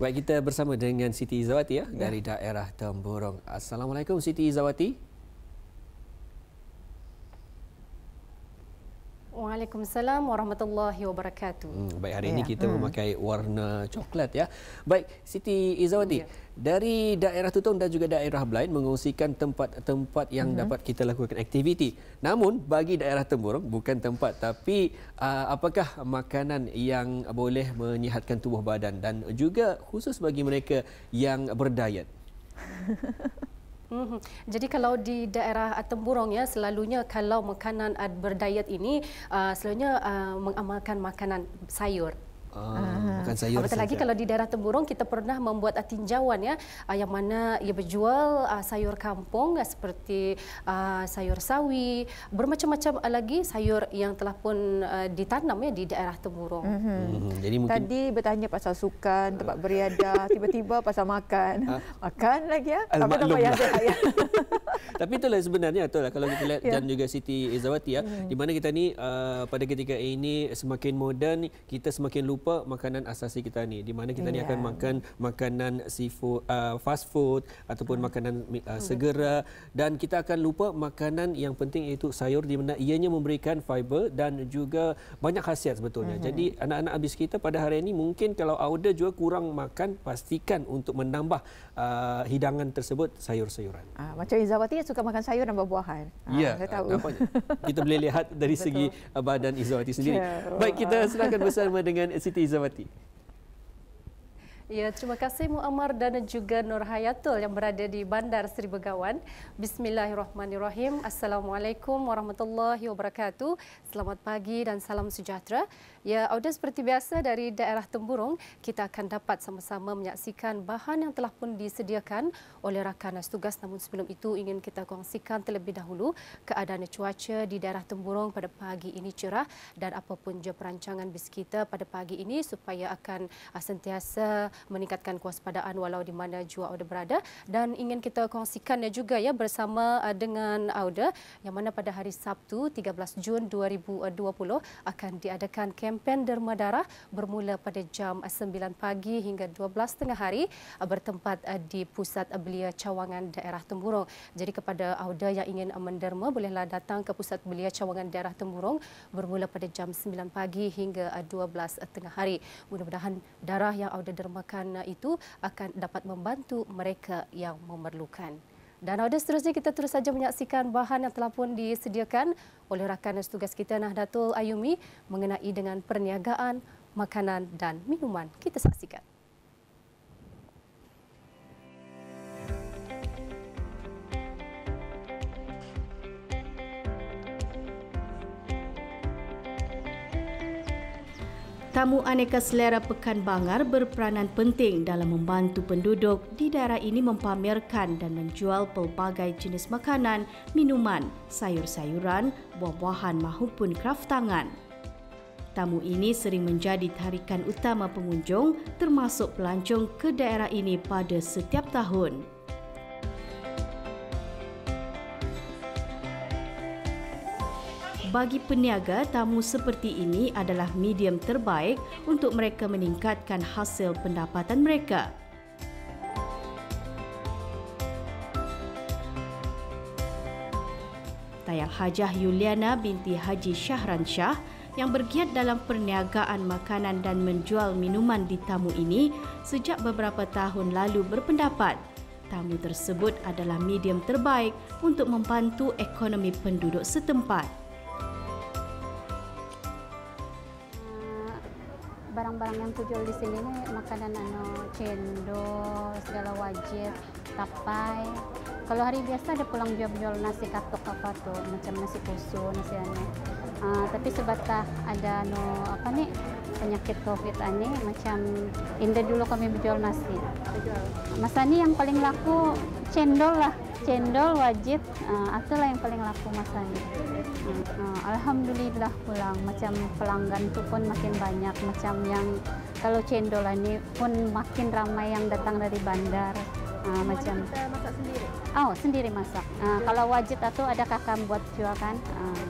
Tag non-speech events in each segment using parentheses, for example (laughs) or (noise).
Baik, kita bersama dengan Siti Izawati ya, ya. dari daerah Temburong. Assalamualaikum Siti Izawati. Waalaikumsalam warahmatullahi wabarakatuh. Hmm, baik hari ya. ini kita hmm. memakai warna coklat ya. Baik Siti Izawati ya. dari daerah Tutong dan juga daerah lain mengungsikan tempat-tempat yang hmm. dapat kita lakukan aktiviti. Namun bagi daerah Temburong bukan tempat tapi uh, apakah makanan yang boleh menyihatkan tubuh badan dan juga khusus bagi mereka yang berdayat. (laughs) Mm-hmm. Jadi kalau di daerah Temburong ya selalunya kalau makanan berdayat ini uh, selalunya uh, mengamalkan makanan sayur Ah, bukan sayur Apatah lagi kalau di daerah Temburong kita pernah membuat tinjauan ya ah, yang mana ia berjual uh, sayur kampung uh, seperti uh, sayur sawi, bermacam-macam lagi sayur yang telah pun uh, ditanam ya di daerah Temburong. Mm-hmm. Mm-hmm. Jadi mungkin tadi bertanya pasal sukan, tempat beriadah, (laughs) tiba-tiba pasal makan. Ha? Makan lagi ya. Apa nama yang saya? (laughs) Tapi itulah sebenarnya itulah kalau kita lihat yeah. dan juga Siti Izawati ya, mm. di mana kita ni uh, pada ketika ini semakin moden, kita semakin lupa lupa makanan asasi kita ni di mana kita yeah. ni akan makan makanan seafood uh, fast food ataupun hmm. makanan uh, segera dan kita akan lupa makanan yang penting iaitu sayur di mana ianya memberikan fiber dan juga banyak khasiat sebetulnya. Hmm. Jadi anak-anak habis kita pada hari ini mungkin kalau order juga kurang makan pastikan untuk menambah uh, hidangan tersebut sayur-sayuran. Ah, macam Izawati suka makan sayur dan buah-buahan. Ah, ya, saya tahu. kita boleh lihat dari (laughs) segi uh, badan Izawati sendiri. Yeah. Baik kita silakan bersama dengan (laughs) Siti Izawati. Ya, terima kasih Muammar dan juga Nur Hayatul yang berada di Bandar Seri Begawan. Bismillahirrahmanirrahim. Assalamualaikum warahmatullahi wabarakatuh. Selamat pagi dan salam sejahtera. Ya, audiens seperti biasa dari daerah Temburong, kita akan dapat sama-sama menyaksikan bahan yang telah pun disediakan oleh rakan tugas. Namun sebelum itu ingin kita kongsikan terlebih dahulu keadaan cuaca di daerah Temburong pada pagi ini cerah dan apapun je perancangan bis kita pada pagi ini supaya akan uh, sentiasa meningkatkan kewaspadaan walau di mana jua Auda berada dan ingin kita kongsikannya juga ya bersama uh, dengan Auda yang mana pada hari Sabtu 13 Jun 2020 akan diadakan kem kempen derma darah bermula pada jam 9 pagi hingga 12 tengah hari uh, bertempat uh, di pusat belia cawangan daerah Temburong. Jadi kepada auda yang ingin menderma bolehlah datang ke pusat belia cawangan daerah Temburong bermula pada jam 9 pagi hingga 12 uh, tengah hari. Mudah-mudahan darah yang auda dermakan itu akan dapat membantu mereka yang memerlukan. Dan ada seterusnya kita terus saja menyaksikan bahan yang telah pun disediakan oleh rakan tugas kita Nahdlatul Ayumi mengenai dengan perniagaan, makanan dan minuman. Kita saksikan. Tamu aneka selera Pekan Bangar berperanan penting dalam membantu penduduk di daerah ini mempamerkan dan menjual pelbagai jenis makanan, minuman, sayur-sayuran, buah-buahan maupun kraftangan. Tamu ini sering menjadi tarikan utama pengunjung termasuk pelancong ke daerah ini pada setiap tahun. Bagi peniaga, tamu seperti ini adalah medium terbaik untuk mereka meningkatkan hasil pendapatan mereka. Tayang Hajah Yuliana binti Haji Syahran Shah yang bergiat dalam perniagaan makanan dan menjual minuman di tamu ini sejak beberapa tahun lalu berpendapat tamu tersebut adalah medium terbaik untuk membantu ekonomi penduduk setempat. Barang-barang yang kujual di sini nih makanan anu cendol segala wajib tapai. Kalau hari biasa ada pulang jual-jual nasi katuk apa tuh macam nasi pusu nasi ane uh, tapi sebatah ada anu apa nih penyakit covid ini macam indah dulu kami berjual nasi. Masa ini yang paling laku cendol lah cendol wajib uh, itulah yang paling laku masanya. Uh, uh, alhamdulillah pulang. Macam pelanggan tu pun makin banyak. Macam yang kalau cendol ini pun makin ramai yang datang dari bandar. Uh, macam masak sendiri? Oh sendiri masak. Uh, kalau wajib atau ada kakak buat jual kan? Uh,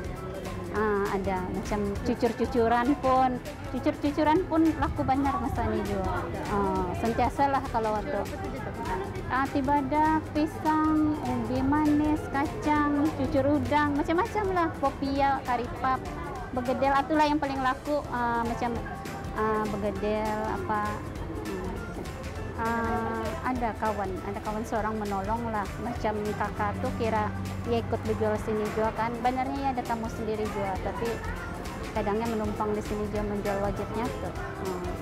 uh, ada. Macam cucur-cucuran pun. Cucur-cucuran pun laku banyak masanya jual uh, Sentiasalah kalau waktu. Ah, tiba ada pisang, ubi manis, kacang, cucur udang, macam-macam lah. Popia, karipap, begedel. Itulah yang paling laku. Ah, macam ah, begedel, apa. Uh, ada kawan, ada kawan seorang menolong lah. Macam kakak tu kira dia ikut berjual sini juga kan. Benarnya ya ada tamu sendiri juga, tapi kadangnya menumpang di sini juga menjual wajibnya tuh. Uh.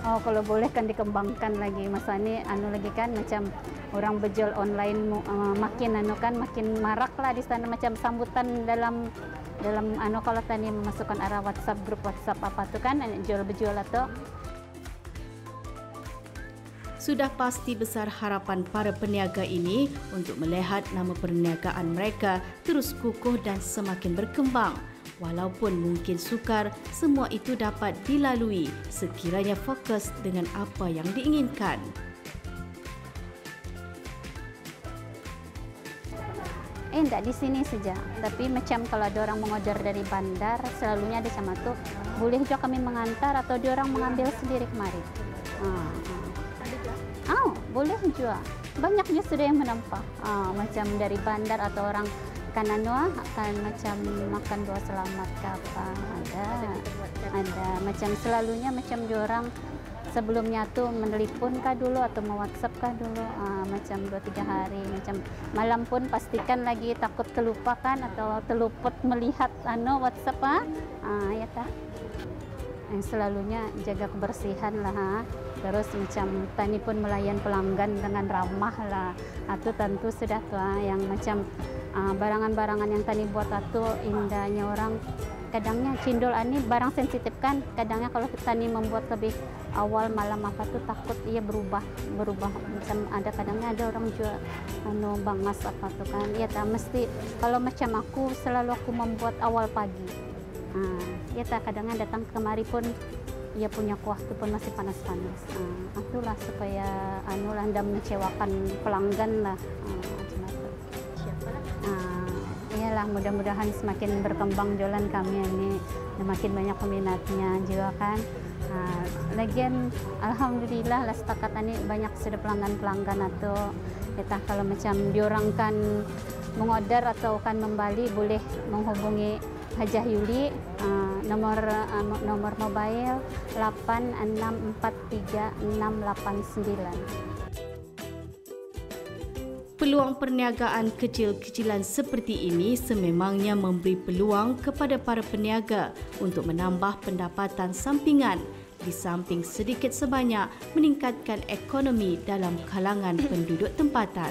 Oh kalau boleh kan dikembangkan lagi. Masa ini anu lagi kan macam orang berjual online uh, makin anu kan makin marak lah di sana. Macam sambutan dalam dalam anu kalau tadi memasukkan arah WhatsApp grup WhatsApp apa tuh kan jual berjual atau. Sudah pasti besar harapan para peniaga ini untuk melihat nama perniagaan mereka terus kukuh dan semakin berkembang. Walaupun mungkin sukar, semua itu dapat dilalui sekiranya fokus dengan apa yang diinginkan. Eh, tidak di sini saja. Tapi macam kalau ada orang mengorder dari bandar, selalunya ada sama tu. Boleh juga kami mengantar atau dia orang mengambil sendiri kemari. Ah. Oh, boleh juga. Banyak juga sudah yang menampak. Ah, macam dari bandar atau orang kanan doa akan macam makan doa selamat ke apa. Ada ada. Macam selalunya macam diorang sebelumnya tu menelpon kah dulu atau mau WhatsApp kah dulu? Uh, macam dua tiga hari. Macam malam pun pastikan lagi takut kelupakan atau terluput melihat ano WhatsApp ah. Uh, ya ta yang selalunya jaga kebersihan lah ha. terus macam tani pun melayan pelanggan dengan ramah lah. Atau tentu sudah tu ha, yang macam barangan-barangan yang tani buat atau indahnya orang. Kadangnya cindol ini barang sensitif kan? Kadangnya kalau tani membuat lebih awal malam apa tuh takut ia berubah berubah. Macam ada kadangnya ada orang jual anu bangas apa tuh kan? Ya tak mesti kalau macam aku selalu aku membuat awal pagi. Uh, ya tak kadangnya datang kemari pun ia punya kuah itu pun masih panas-panas. Itulah supaya anu lah mengecewakan pelanggan lah. Lah mudah-mudahan semakin berkembang jualan kami ini semakin banyak peminatnya juga kan? Uh, lagian alhamdulillah lah setakat ini banyak sudah pelanggan-pelanggan atau kita kalau macam diorangkan mengorder atau akan membali boleh menghubungi Hajah Yuli uh, nomor uh, nomor mobile 86436689 Peluang perniagaan kecil-kecilan seperti ini sememangnya memberi peluang kepada para peniaga untuk menambah pendapatan sampingan di samping sedikit sebanyak meningkatkan ekonomi dalam kalangan penduduk tempatan.